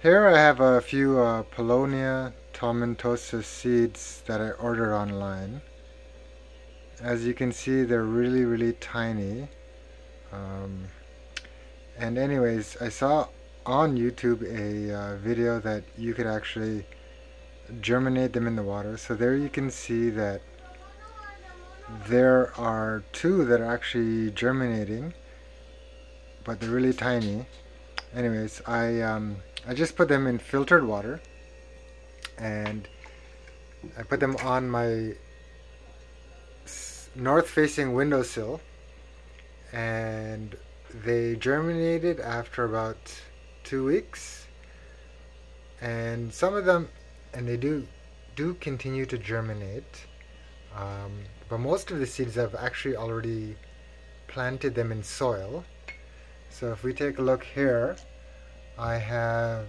Here I have a few uh, Paulownia tomentosa seeds that I ordered online. As you can see they're really really tiny. Um, and anyways, I saw on YouTube a uh, video that you could actually germinate them in the water. So there you can see that there are two that are actually germinating, but they're really tiny. Anyways, I um, I just put them in filtered water and I put them on my north facing windowsill and they germinated after about two weeks and some of them and they do do continue to germinate um, but most of the seeds I've actually already planted them in soil. So if we take a look here I have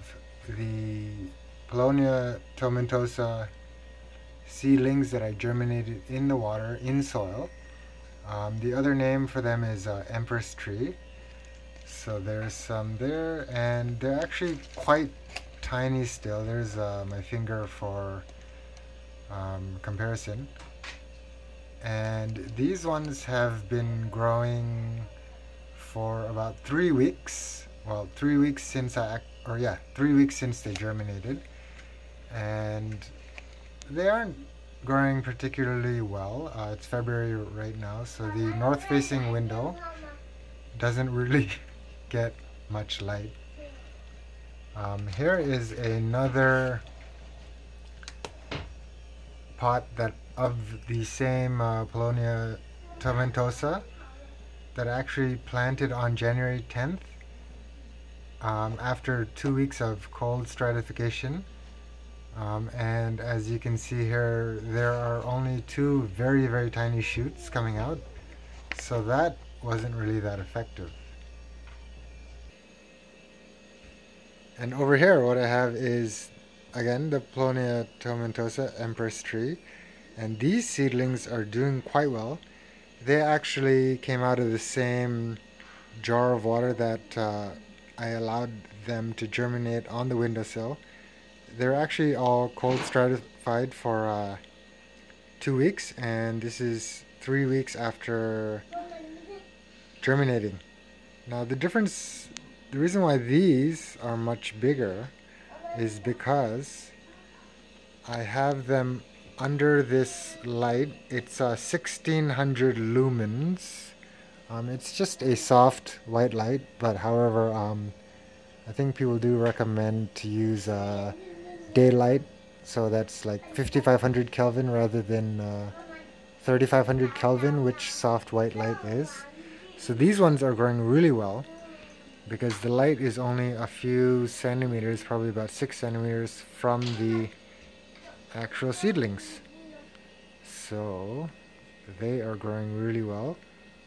the Paulownia tomentosa seedlings that I germinated in the water in soil. Um, the other name for them is uh, Empress Tree. So there's some there and they're actually quite tiny still. There's uh, my finger for um, comparison. And these ones have been growing for about three weeks well, three weeks since I, or yeah, three weeks since they germinated. And they aren't growing particularly well. Uh, it's February right now, so the north facing window doesn't really get much light. Um, here is another pot that of the same uh, Paulownia tomentosa that I actually planted on January 10th um, after two weeks of cold stratification. Um, and as you can see here, there are only two very, very tiny shoots coming out. So that wasn't really that effective. And over here, what I have is, again, the Paulownia tomentosa Empress tree. And these seedlings are doing quite well. They actually came out of the same jar of water that uh, I allowed them to germinate on the windowsill. They're actually all cold stratified for uh, two weeks, and this is three weeks after germinating. Now, the difference, the reason why these are much bigger is because I have them under this light. It's uh, 1600 lumens um, it's just a soft white light, but however, um, I think people do recommend to use uh, daylight, so that's like 5500 Kelvin rather than uh, 3500 Kelvin, which soft white light is. So these ones are growing really well because the light is only a few centimeters, probably about six centimeters from the actual seedlings. So they are growing really well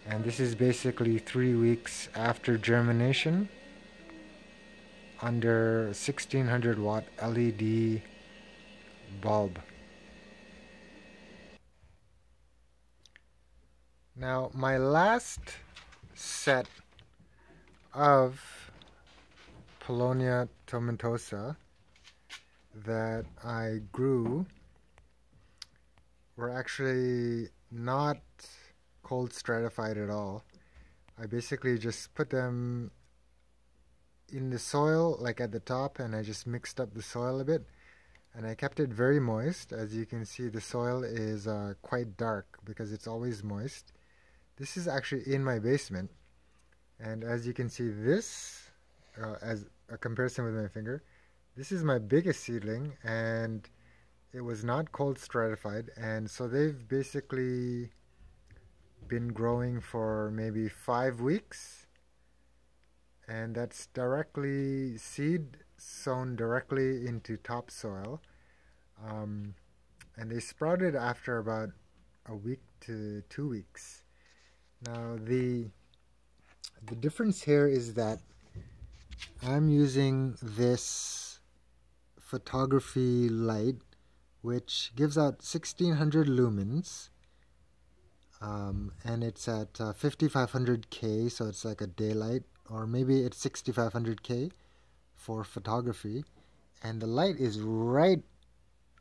and this is basically three weeks after germination under 1600 watt LED bulb. Now my last set of Paulownia tomentosa that I grew were actually not cold stratified at all. I basically just put them in the soil, like at the top, and I just mixed up the soil a bit. And I kept it very moist. As you can see, the soil is uh, quite dark because it's always moist. This is actually in my basement. And as you can see, this, uh, as a comparison with my finger, this is my biggest seedling, and it was not cold stratified. And so they've basically been growing for maybe five weeks. And that's directly seed sown directly into topsoil. Um, and they sprouted after about a week to two weeks. Now the the difference here is that I'm using this photography light which gives out 1600 lumens um, and it's at uh, 5500K, so it's like a daylight, or maybe it's 6500K for photography. And the light is right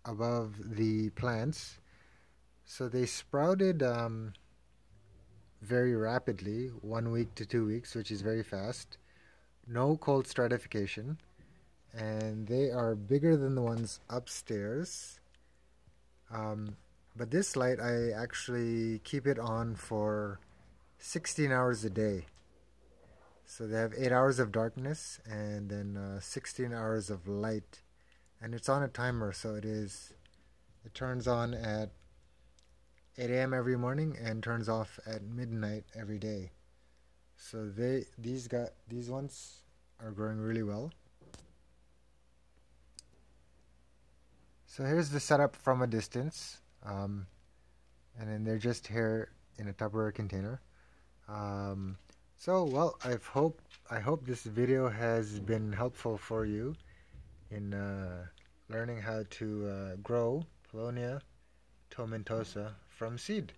above the plants. So they sprouted um, very rapidly one week to two weeks which is very fast. No cold stratification. And they are bigger than the ones upstairs. Um, but this light I actually keep it on for 16 hours a day. So they have 8 hours of darkness and then uh, 16 hours of light. And it's on a timer so it is it turns on at 8 a.m. every morning and turns off at midnight every day. So they these got these ones are growing really well. So here's the setup from a distance um, and then they're just here in a Tupperware container um, so well I hope I hope this video has been helpful for you in uh, learning how to uh, grow Paulownia tomentosa from seed.